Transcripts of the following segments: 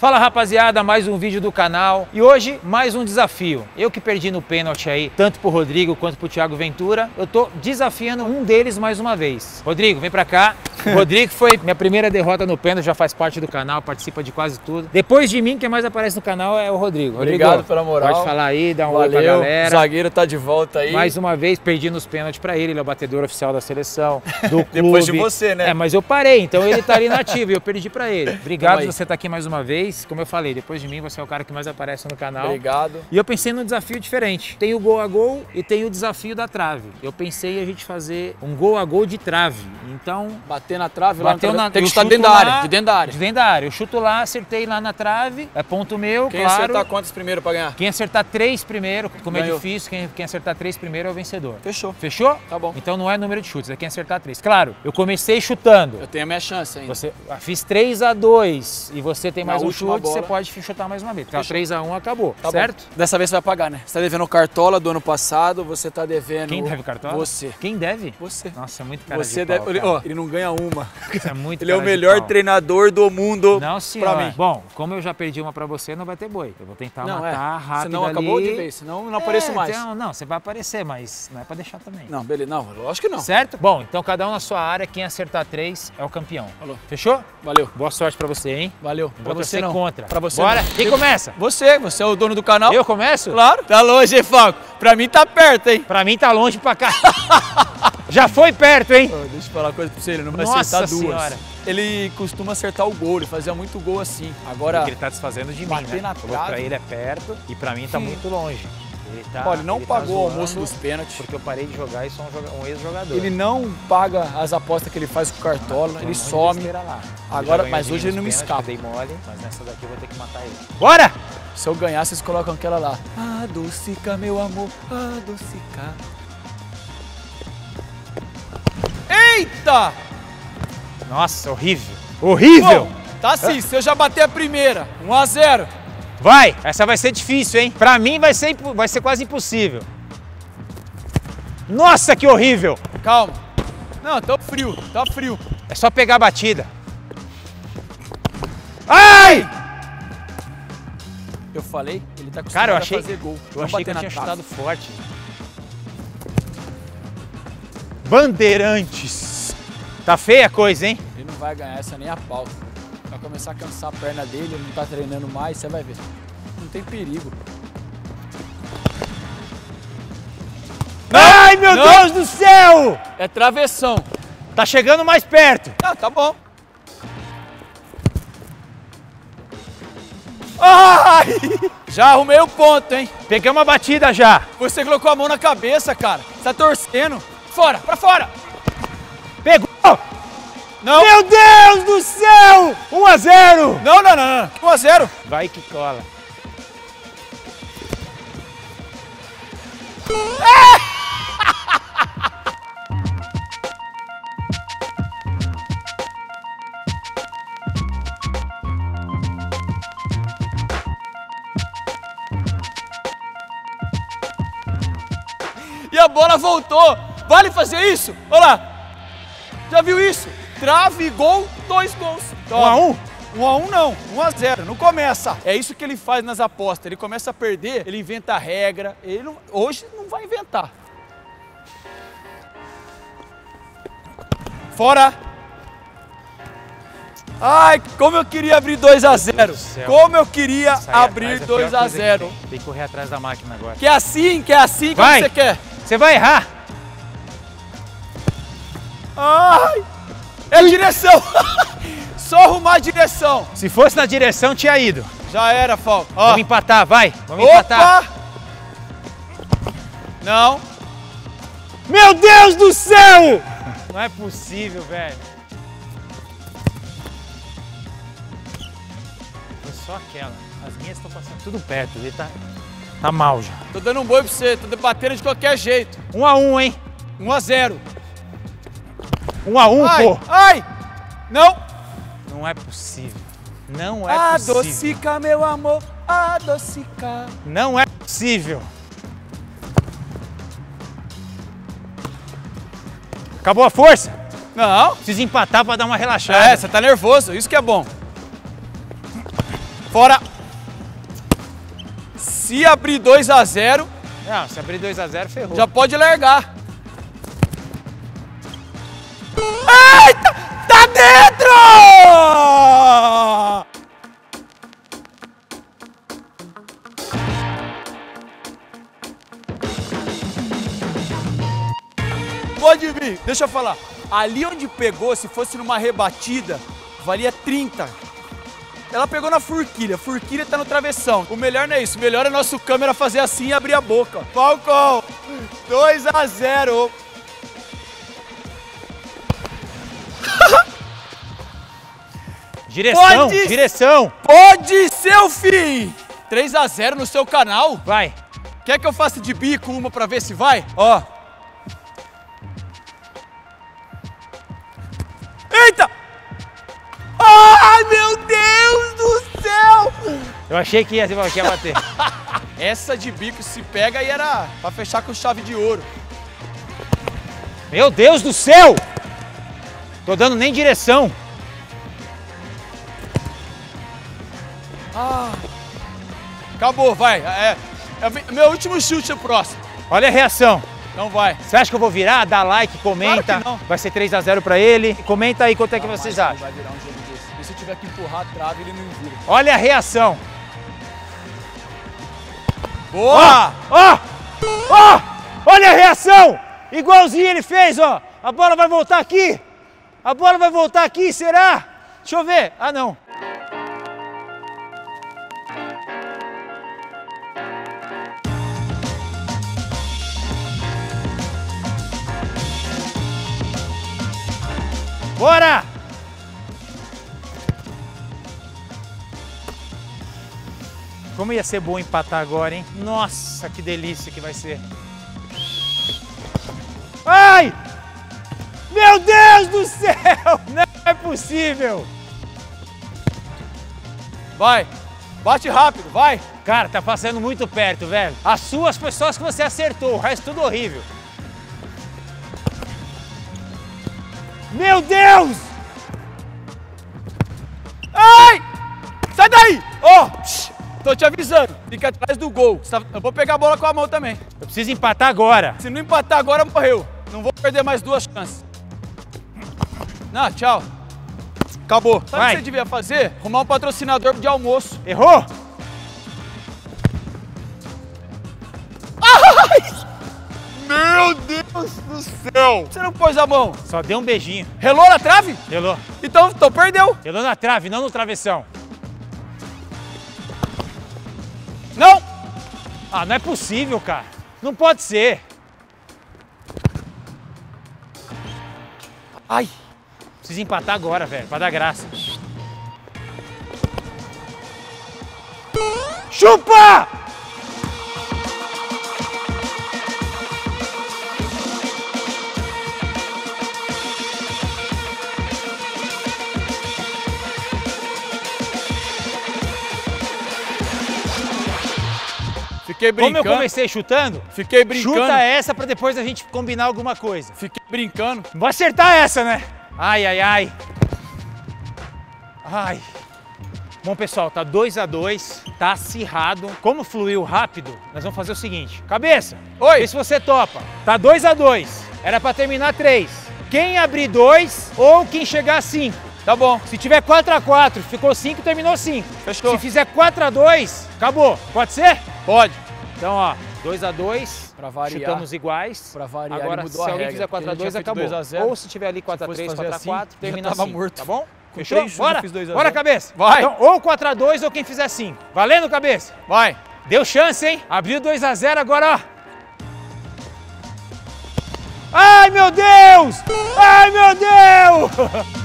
Fala rapaziada, mais um vídeo do canal e hoje mais um desafio. Eu que perdi no pênalti aí, tanto pro Rodrigo quanto pro Thiago Ventura, eu tô desafiando um deles mais uma vez. Rodrigo, vem pra cá. O Rodrigo foi minha primeira derrota no pênalti, já faz parte do canal, participa de quase tudo. Depois de mim, quem mais aparece no canal é o Rodrigo. Rodrigo Obrigado pela moral. Pode falar aí, dar um Valeu, oi pra galera. o zagueiro tá de volta aí. Mais uma vez, perdi nos pênaltis pra ele, ele é o batedor oficial da seleção, do clube. Depois de você, né? É, mas eu parei, então ele tá ali nativo e eu perdi pra ele. Obrigado por você estar aqui mais uma vez. Como eu falei, depois de mim você é o cara que mais aparece no canal. Obrigado. E eu pensei num desafio diferente. Tem o gol a gol e tem o desafio da trave. Eu pensei em a gente fazer um gol a gol de trave. Então, Bater na trave lá, bateu no na trave. tem que estar dentro da lá, área, de dentro da área. De dentro da área. Eu chuto lá, acertei lá na trave, é ponto meu, Quem claro. acertar quantos primeiro pra ganhar? Quem acertar três primeiro, como é Ganhou. difícil, quem, quem acertar três primeiro é o vencedor. Fechou. Fechou? Tá bom. Então não é número de chutes, é quem acertar três. Claro, eu comecei chutando. Eu tenho a minha chance ainda. Você, ah, fiz 3 a 2 e você tem Na mais um última chute, você pode chutar mais uma vez. Então Fechou. 3 a 1 acabou, Tá bom. certo? Dessa vez você vai pagar, né? Você tá devendo o cartola do ano passado, você tá devendo... Quem deve cartola? Você. Quem deve? Você. Nossa, é muito cara Você de pau, deve... Ele, cara. ó, ele não ganha uma. Isso é muito Ele é o melhor pau. treinador do mundo Não, senhor. pra mim. Bom, como eu já perdi uma pra você, não vai ter boi. Eu vou tentar Não, é. matar rápido Senão ali. acabou de vez, senão eu não apareço É, mais. então, não, você vai aparecer, mas não é pra deixar também. Não, beleza. Não, lógico que não. Certo? Bom, então cada um na sua área, quem acertar três é o campeão. Falou. Fechou? Valeu. Boa sorte pra você, hein? Valeu. Não Pra você torcer não. contra. Pra você Bora? não. Quem Eu- começa? Você, você é o dono do canal. Eu começo? Claro. Tá longe, hein, Falco? Pra mim tá perto, hein? Pra mim tá longe pra cá. Já foi perto, hein? Ô, deixa eu falar uma coisa pra você, ele não vai Nossa acertar duas. Senhora. Ele costuma acertar o gol, ele fazia muito gol assim. Agora, Porque ele tá desfazendo de mim, né? na Falou pra trave. ele é perto e pra mim tá Sim. muito longe. Ele, tá, ó, ele não ele tá pagou o zoando almoço dos pênaltis. Porque eu parei de jogar e sou um, joga- um ex-jogador. Ele não paga as apostas que ele faz com o Cartola, um ele some. Agora- mas hoje ele não me escapa. Dei mole, mas nessa daqui eu vou ter que matar ele. Bora! Se eu ganhar, vocês colocam aquela lá. Adocica, meu amor, adocica. Eita! Nossa, horrível. Horrível! Bom, tá assim, se eu já bater a primeira, 1 a 0 Vai! Essa vai ser difícil, hein? Pra mim vai ser, vai ser quase impossível. Nossa, que horrível! Calma. Não, tá frio, tá frio. É só pegar a batida. Ai! Eu falei, ele tá Cara, eu achei, a fazer gol. eu não achei que eu na tinha trave. chutado forte. Bandeirantes. Tá feia a coisa, hein? Ele não vai ganhar essa nem a pau. Começar a cansar a perna dele, ele não tá treinando mais, você vai ver. Não tem perigo. Ai, meu Não. Deus do céu! É travessão. Tá chegando mais perto. Ah, tá bom. Ai! Já arrumei o ponto, hein? Pegamos a batida já. Você colocou a mão na cabeça, cara. Você tá torcendo. Fora, pra fora. Pegou! Não, Meu Deus do céu! 1 a 0. não, não, não, não. 1 a 0. Vai que cola. E a bola voltou. Vale fazer isso? Olha lá. Já viu isso? Trave, gol, dois gols. 1 a 1. 1 a 1 não, 1 a 0, não começa. É isso que ele faz nas apostas. Ele começa a perder, ele inventa regra. Ele não- hoje não vai inventar. Fora. Ai, como eu queria abrir 2 a 0. do céu. Como eu queria Sair abrir é a 2 pior a coisa que 0. Tem. Tem que correr atrás da máquina agora. Que é assim, que é assim, como Vai. você quer? Você vai errar. Ai! Direção! Só arrumar a direção. Se fosse na direção, tinha ido. Já era, Falco. Ó. Vamos empatar, vai. Vamos empatar. Opa! Não. Meu Deus do céu! Não é possível, velho. Foi só aquela. As minhas estão passando tudo perto. Ele tá, tá mal já. Tô dando um boi pra você, tô debatendo de qualquer jeito. 1 a 1 hein? 1 a 0. 1 a 1 ai, pô. ai! Não! Não é possível. Não é possível. Adocica, meu amor, adocica. Não é possível. Acabou a força? Não. Preciso empatar pra dar uma relaxada. É, você tá nervoso, isso que é bom. Fora. Se abrir 2 a 0 Não, se abrir 2x0, ferrou. já pode largar. Eita! Tá dentro! Pode vir, deixa eu falar. Ali onde pegou, se fosse numa rebatida, valia 30. Ela pegou na furquilha, furquilha tá no travessão. O melhor não é isso, o melhor é nosso câmera fazer assim e abrir a boca. Falcão, 2 a 0. Direção, Pode- direção. Pode ser o fim. 3 a 0 no seu canal. Vai. Quer que eu faça de bico uma pra ver se vai? Ó. Eita! Ai, meu Deus do céu! Eu achei que ia, que ia bater. Essa de bico se pega e era pra fechar com chave de ouro. Meu Deus do céu! Tô dando nem direção. Acabou, vai. É, é meu último chute é o próximo. Olha a reação. Então vai. Você acha que eu vou virar? Dá like, comenta. Claro não. Vai ser 3x0 pra ele. Comenta aí quanto é que vocês acham. Vai virar um jogo desse. E se eu tiver que empurrar a trave, ele não vira. Olha a reação. Boa! Ó! Ó! Olha a reação! Igualzinho ele fez, ó. A bola vai voltar aqui. A bola vai voltar aqui, será? Deixa eu ver. Ah, não. Bora! Como ia ser bom empatar agora, hein? Nossa, que delícia que vai ser. Ai! Meu Deus do céu! Não é possível! Vai! Bate rápido, vai! Cara, tá passando muito perto, velho. As suas pessoas que você acertou, o resto tudo horrível. Meu Deus! Ai! Sai daí! Ó! psh, tô te avisando. Fica atrás do gol. Eu vou pegar a bola com a mão também. Eu preciso empatar agora. Se não empatar agora, morreu. Não vou perder mais duas chances. Não, tchau. Acabou. Sabe o que você devia fazer? Arrumar um patrocinador de almoço. Errou? Meu Deus do céu! Você não pôs a mão? Só deu um beijinho. Relou na trave? Relou. Então, então perdeu. Relou na trave, não no travessão. Não! Ah, não é possível, cara. Não pode ser. Ai! Preciso empatar agora, velho, pra dar graça. Chupa! Fiquei Como brincando. eu comecei chutando, Fiquei brincando. chuta essa pra depois a gente combinar alguma coisa. Fiquei brincando. Não vou acertar essa, né? Ai, ai, ai. Ai. Bom, pessoal, tá 2 a 2 tá acirrado. Como fluiu rápido, nós vamos fazer o seguinte. Cabeça, Oi. vê se você topa. Tá 2 a 2 Era pra terminar 3. Quem abrir 2 ou quem chegar a 5. Tá bom. Se tiver 4 a 4 ficou 5, terminou 5. Fechou. Se fizer 4 a 2 acabou. Pode ser? Pode. Então, ó, 2 a 2 Pra variar. chutamos iguais. Pra variar, Agora, se a alguém regra, fizer 4 a porque a 2 gente tinha acabou. feito 2 a 0. Ou se tiver ali 4 a fosse 3 fazer 4 a assim, 4 já termina tava assim, morto. tá bom? Fechou? três Bora. fiz 2 a Bora, 0. cabeça. Vai. Então, ou 4 a 2 ou quem fizer 5. Valendo, cabeça. Vai. Deu chance, hein? Abriu 2 a 0 agora, ó. Ai, meu Deus! Ai, meu Deus!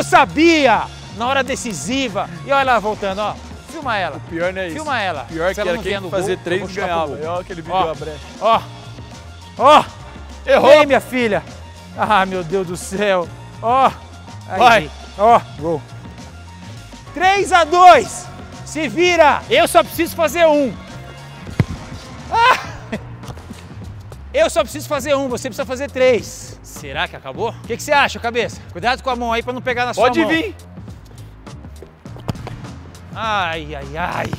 Eu sabia! Na hora decisiva. E olha ela voltando, ó. Filma ela. Pior não é isso. Filma ela. Pior Se que ela quem fazer gol, eu três ganhava. Olha aquele vídeo Ó. a brecha. Ó. Ó. Errou. Vem, minha filha. Ah, meu Deus do céu. Ó. Aí, Vai. Ó. Gol. 3 a 2. Se vira. Eu só preciso fazer um. Ah. Eu só preciso fazer um, você precisa fazer três. Será que acabou? O que, que você acha, cabeça? Cuidado com a mão aí pra não pegar na Pode sua mão. vir. Ai, ai, ai.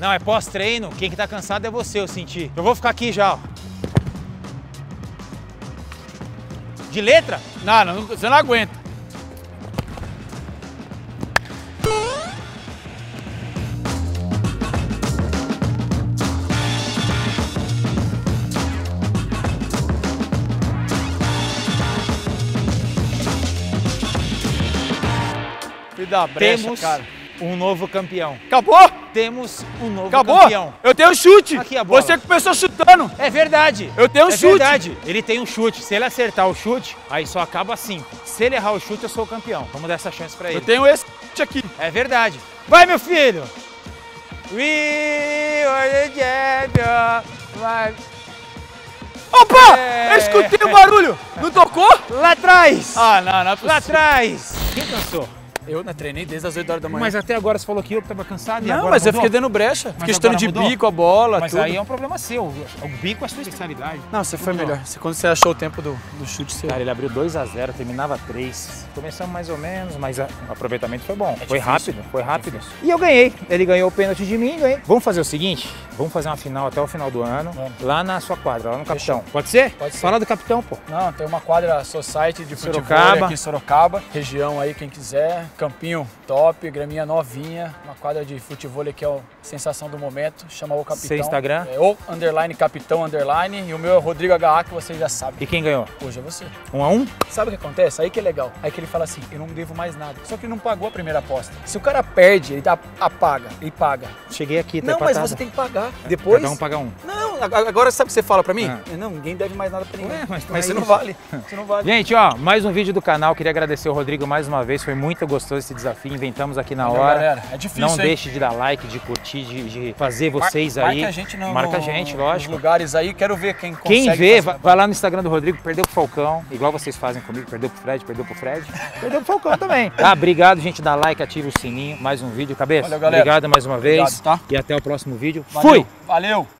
Não, é pós-treino. Quem que tá cansado é você, eu senti. Eu vou ficar aqui já, ó. De letra? Não, não, você não aguenta. Filho da brecha, Temos cara. um novo campeão. Acabou? Temos um novo Acabou? campeão. Eu tenho chute. Aqui a bola. Você começou chutando. É verdade. Eu tenho um é chute. verdade. Ele tem um chute. Se ele acertar o chute, aí só acaba assim. Se ele errar o chute, eu sou o campeão. Vamos dar essa chance pra ele. Eu tenho esse chute aqui. É verdade. Vai, meu filho! We are. Vai. Opa! É. Eu escutei o barulho. Não tocou? Lá atrás! Ah, não, não é Lá possível. atrás! Quem cansou? Eu né, treinei desde as 8 horas da manhã. Mas até agora você falou que eu tava cansado e não, agora mas eu mudou? fiquei dando brecha. Fiquei chutando agora de mudou? bico a bola, Mas tudo. aí é um problema seu. O bico é sua especialidade. Não, você foi melhor. Você- Quando você achou o tempo do, do chute, você... Cara, ele abriu 2 a 0 terminava 3. Começamos mais ou menos, mas a- o aproveitamento foi bom. foi difícil. rápido, foi rápido. E eu ganhei. Ele ganhou o pênalti de mim, ganhei. Vamos fazer o seguinte: vamos fazer uma final até o final do ano, Vamos. lá na sua quadra, lá no Capitão. Pode ser? Pode ser. Fala do Capitão, pô. Não, tem uma quadra society de futebol Sorocaba. aqui em Sorocaba. Região aí, quem quiser. Campinho top, graminha novinha. Uma quadra de futebol que é a sensação do momento. Chama o Capitão. Seu Instagram? É o underline Capitão underline. E o meu é Rodrigo HA, que vocês já sabem. E quem ganhou? Hoje é você. Um a um? Sabe o que acontece? Aí que é legal. Aí que ele fala assim, eu não devo mais nada. Só que ele não pagou a primeira aposta. Se o cara perde, ele apaga, ele paga. Cheguei aqui, tá não, mas empatada. você tem que pagar. Depois... Cada um paga um. Não, ag- agora sabe o que você fala pra mim? Ah. Não, ninguém deve mais nada pra ninguém. Ué, mas mas não é você não isso. vale. Você não vale. Gente, ó, mais um vídeo do canal. Queria agradecer o Rodrigo mais uma vez. Foi muito gostoso esse desafio. Inventamos aqui na hora. galera. É difícil, Não hein? deixe de dar like, de curtir, de, de fazer Mar- vocês aí. Marca a gente no, Marca a gente, nos lógico. lugares aí. Quero ver quem consegue Quem vê, fazer. vai, vai lá no Instagram do Rodrigo, perdeu pro Falcão, igual vocês fazem comigo, perdeu pro Fred, perdeu pro Fred, perdeu pro Falcão também. Tá, obrigado, gente, dá like, ativa o sininho, mais um vídeo, cabeça. Valeu, galera. Obrigado mais uma vez Obrigado, tá? e até o próximo vídeo. Valeu. Fui! Valeu.